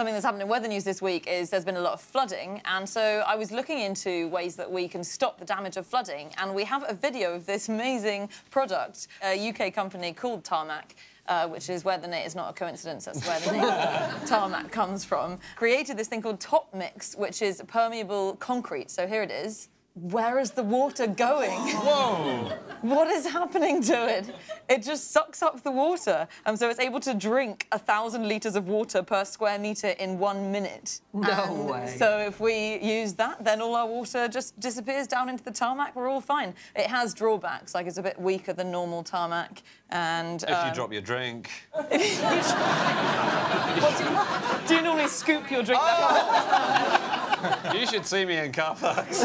Something that's happened in weather news this week is there's been a lot of flooding, and so I was looking into ways that we can stop the damage of flooding, and we have a video of this amazing product, a UK company called Tarmac. Uh, which is where the name is not a coincidence. That's where the name tarmac comes from. Created this thing called Top Mix, which is permeable concrete. So here it is. Where is the water going? Whoa! What is happening to it? It just sucks up the water. And so it's able to drink a thousand litres of water per square metre in one minute. No And way. So if we use that, then all our water just disappears down into the tarmac. We're all fine. It has drawbacks, like it's a bit weaker than normal tarmac. And If you um, drop your drink. what do, you, do you normally scoop your drink? back you should see me in car parks.